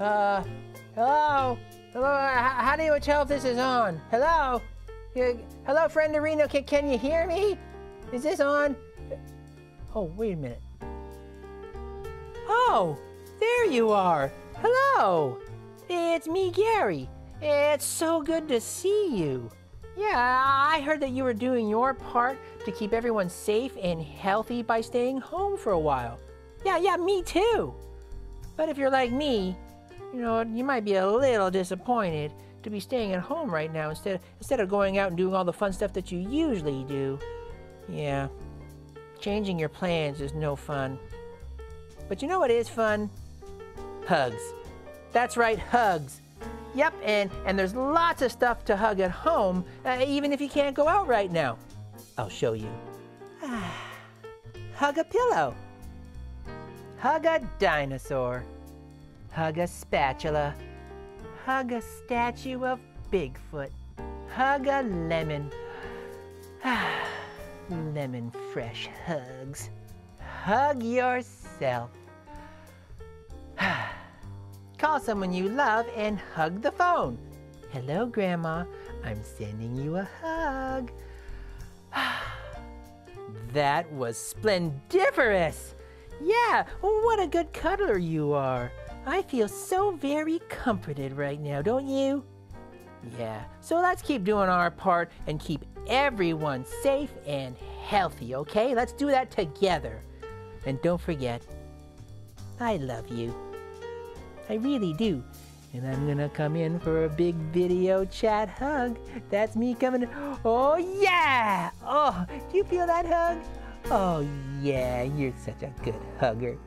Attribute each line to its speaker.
Speaker 1: Uh, hello? Hello, uh, how do you tell if this is on? Hello? hello, friend Arena, can, can you hear me? Is this on? Oh, wait a minute. Oh, there you are. Hello. It's me, Gary. It's so good to see you. Yeah, I heard that you were doing your part to keep everyone safe and healthy by staying home for a while. Yeah, yeah, me too. But if you're like me, you know, you might be a little disappointed to be staying at home right now instead instead of going out and doing all the fun stuff that you usually do. Yeah. Changing your plans is no fun. But you know what is fun? Hugs. That's right, hugs. Yep, and, and there's lots of stuff to hug at home, uh, even if you can't go out right now. I'll show you. hug a pillow. Hug a dinosaur. Hug a spatula. Hug a statue of Bigfoot. Hug a lemon. lemon fresh hugs. Hug yourself. Call someone you love and hug the phone. Hello, Grandma. I'm sending you a hug. that was splendiferous. Yeah, what a good cuddler you are. I feel so very comforted right now, don't you? Yeah, so let's keep doing our part and keep everyone safe and healthy, okay? Let's do that together. And don't forget, I love you. I really do. And I'm gonna come in for a big video chat hug. That's me coming. Oh, yeah! Oh, do you feel that hug? Oh, yeah, you're such a good hugger.